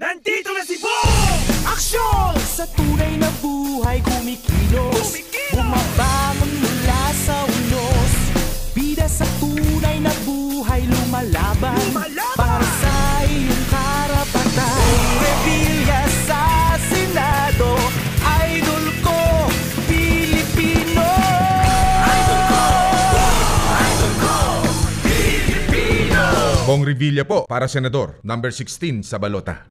Nandito na si Bong! Aksyon! Sa tunay na buhay kumikilos Kumikilos! Bumabangon mula sa unos Bida sa tunay na buhay lumalaban Lumalaban! Para sa iyong karapatan Revilla sa Senado Idol ko, Pilipino Idol ko! Bong Revilla po para senador, number 16 sa balota.